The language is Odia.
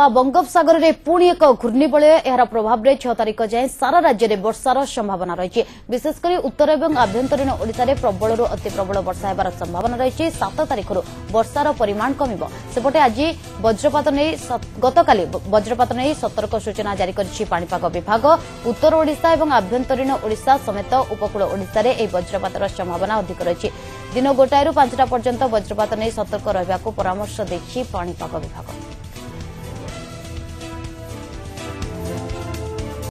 ବା ବଙ୍ଗୋପସାଗରରେ ପୁଣି ଏକ ଘୂର୍ଣ୍ଣିବଳୟ ଏହାର ପ୍ରଭାବରେ ଛଅ ତାରିଖ ଯାଏଁ ସାରା ରାଜ୍ୟରେ ବର୍ଷାର ସମ୍ଭାବନା ରହିଛି। ବିଶେଷକରି ଉତ୍ତର ଏବଂ ଆଭ୍ୟନ୍ତରୀଣ ଓଡ଼ିଶାରେ ପ୍ରବଳରୁ ଅତି ପ୍ରବଳ ବର୍ଷା ହେବାର ସମ୍ଭାବନା ରହିଛି। ସାତ ତାରିଖରୁ ବର୍ଷାର ପରିମାଣ କମିବ। ସେପଟେ ଆଜି ବଜ୍ରପାତ ନେଇ ଗତକାଲି ବଜ୍ରପାତ ନେଇ ସତର୍କ ସୂଚନା ଜାରି କରିଛି ପାଣିପାଗ ବିଭାଗ। ଉତ୍ତର ଓଡ଼ିଶା ଏବଂ ଆଭ୍ୟନ୍ତରୀଣ ଓଡ଼ିଶା ସମେତ ଉପକୂଳ ଓଡ଼ିଶାରେ ଏହି ବଜ୍ରପାତର ସମ୍ଭାବନା ଅଧିକ ରହିଛି। ଦିନ ଗୋଟାଏରୁ ପାଞ୍ଚଟା ପର୍ଯ୍ୟନ୍ତ ବଜ୍ରପାତ ନେଇ ସତର୍କ ରହିବାକୁ ପରାମର୍ଶ ଦେଇଛି ପାଣିପାଗ ବିଭାଗ।